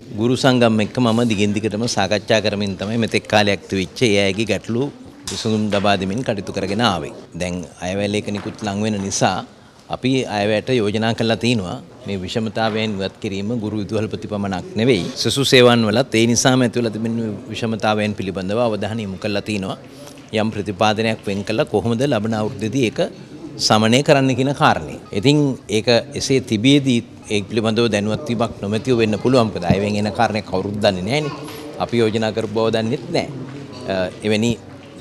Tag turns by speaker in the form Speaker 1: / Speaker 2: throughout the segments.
Speaker 1: ගුරු සංගම් එක්ක මම දිගින් දිගටම සාකච්ඡා කරමින් තමයි මෙතෙක් කාලයක් තිබිච්ච ඒ අයගේ ගැටලු විසඳුම් ලබා දෙමින් කටයුතු කරගෙන ආවේ. දැන් අයවැල් එක නිකුත් ලං වෙන නිසා අපි අයවැයට යෝජනා කරලා තිනවා මේ විෂමතාවයන් ඉවත් කිරීම ගුරු විදුහල්පති පමණක් නෙවෙයි සසු සේවන් වලත් ඒ නිසාම ඇතිවලා තිබෙන විෂමතාවයන් පිළිබඳව අවධානය යොමු කරලා තිනවා. යම් ප්‍රතිපාදනයක් වෙන් කළා කොහොමද ලබන අවුරුද්දේදී ඒක සමනය කරන්න කියන කාරණේ. ඉතින් ඒක එසේ තිබියදී ඒ පිළිබඳව දැනුවත් වීමක් නොමැතිව වෙන්න පුළුවන්. මොකද අයවෙන් එන කාරණේ කවුරුත් දන්නේ නැහැනේ. අපි යෝජනා කරපු බව දන්නෙත් නැහැ. එවැනි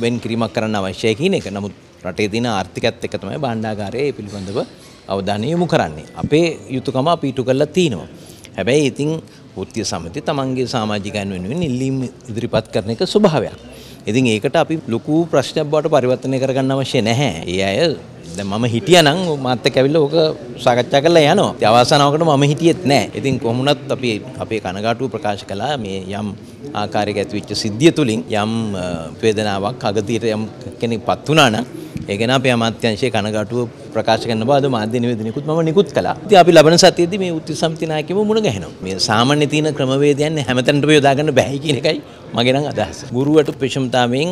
Speaker 1: වෙන් කිරීමක් කරන්න අවශ්‍යයි කියන එක. නමුත් රටේ තියෙන ආර්ථිකයත් එක්ක තමයි භාණ්ඩාගාරය ඒ පිළිබඳව අවධානය යොමු කරන්නේ. අපේ යුතුයකම අපි ඉටු කරලා තිනවා. හැබැයි ඉතින් වෘත්තීය සමිතිය තමන්ගේ සමාජිකයන් වෙනුවෙන් ඉල්ලීම් ඉදිරිපත් කරන එක ස්වභාවයක්. ඉතින් ඒකට අපි ලොකු ප්‍රශ්නයක් බවට පරිවර්තනය කරගන්න අවශ්‍ය නැහැ. ඒ අය දැන් මම හිටියානම් මාත් එක්ක ඇවිල්ලා ඕක සාකච්ඡා කරලා යනවා. ඉතින් අවසානවකට මම හිටියෙත් නැහැ. ඉතින් කොහොම වුණත් අපි අපේ කනගාටුව ප්‍රකාශ කළා මේ යම් ආකාරයක ඇතිවෙච්ච සිද්ධිය තුලින් යම් වේදනාවක් අගතියට යම් කෙනෙක්පත් වුණා නම් ඒ ගැන අපේ අමාත්‍යංශයේ කනගාටුව ප්‍රකාශ කරන බව අද මාධ්‍ය නිවේදනයකුත් මම නිකුත් කළා. ඉතින් අපි ලබන සතියේදී මේ උත්ති සමිති නායකයම මුණ ගැහෙනවා. මේ සාමාන්‍ය තියෙන ක්‍රමවේදයන් හැමතැනටම යොදා ගන්න බැහැ කියන එකයි මගේ නම් අදහස. ගුරුවට විෂමතාවයෙන්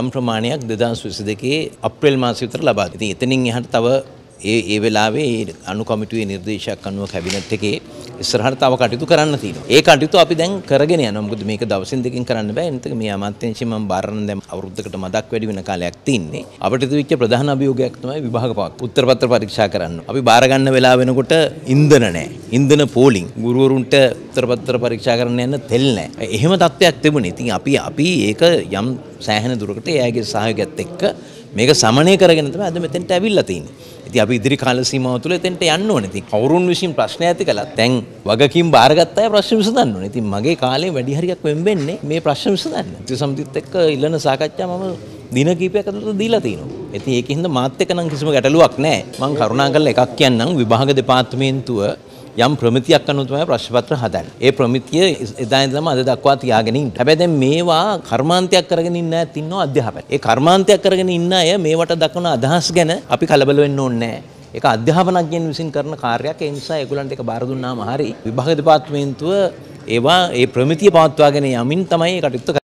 Speaker 1: යම් ප්‍රමාණයක් 2022 අප්‍රේල් මාසෙ විතර ලබා දෙනවා. ඉතින් එතනින් එහාට තව ඒ ඒ වෙලාවේ ඒ අනු කමිටුවේ නිර්දේශයක් අනුව කැබිනට් එකේ ඉස්සරහට තව කටයුතු කරන්න තියෙනවා. ඒ කටයුතු අපි දැන් කරගෙන යනවා. මොකද මේක දවසින් දෙකකින් කරන්න බෑ. එතක මේ අමාත්‍යාංශයෙන් මම බාරන දැන් අවුරුද්දකට මදක් වැඩි වෙන කාලයක් තින්නේ. අපිට තිබිච්ච ප්‍රධාන අභියෝගයක් තමයි විභාග පවක්. උත්තර පත්‍ර පරීක්ෂා කරන්න. අපි බාර ගන්න වෙලාව වෙනකොට ඉන්ධන නැහැ. ඉන්ධන පෝලිං. ගුරුවරුන්ට උත්තර පත්‍ර පරීක්ෂා කරන්න යන්න තෙල් නැහැ. එහෙම තත්ත්වයක් තිබුණේ. ඉතින් අපි අපි ඒක යම් සෑහෙන දුරකට එයාගේ සහයෝගයත් එක්ක මේක සමනය කරගෙන තමයි අද මෙතෙන්ට ඇවිල්ලා තියෙන්නේ. ඉතින් අපි ඉදිරි කාල සීමාව තුළ එතෙන්ට යන්න ඕනේ. ඉතින් කවුරුන් විසින් ප්‍රශ්න ඇති කළා. දැන් වගකීම් බාරගත්ත අය ප්‍රශ්න විසඳන්න ඕනේ. ඉතින් මගේ කාලේ වැඩි හරියක් වෙම්බෙන්නේ මේ ප්‍රශ්න විසඳන්න. ඉතින් සමිතිත් එක්ක ඉල්ලන සාකච්ඡා මම දින කීපයක් ඇතුළත දීලා තිනවා. ඉතින් ඒකින්ද මාත් එක්ක නම් කිසිම ගැටලුවක් නැහැ. මම කරුණාකරලා එකක් කියන්නම් විභාග දෙපාර්තමේන්තුව යම් ප්‍රමිතියක් අනුව තමයි ප්‍රශ්න පත්‍ර හදන්නේ. ඒ ප්‍රමිතිය එදා ඉඳලම අද දක්වා තියාගෙන ඉන්න. හැබැයි දැන් මේවා කර්මාන්තයක් කරගෙන ඉන්න අයත් ඉන්නවා අධ්‍යාපනය. ඒ කර්මාන්තයක් කරගෙන ඉන්න අය මේවට දක්වන අදහස් ගැන අපි කලබල වෙන්න ඕනේ නැහැ. ඒක අධ්‍යාපනඥයන් විසින් කරන කාර්යයක්. ඒ නිසා ඒගොල්ලන්ට ඒක බාර දුන්නාම හරි විභාග දෙපාර්තමේන්තුව ඒවා ඒ ප්‍රමිතිය පවත්වාගෙන යමින් තමයි කටයුතු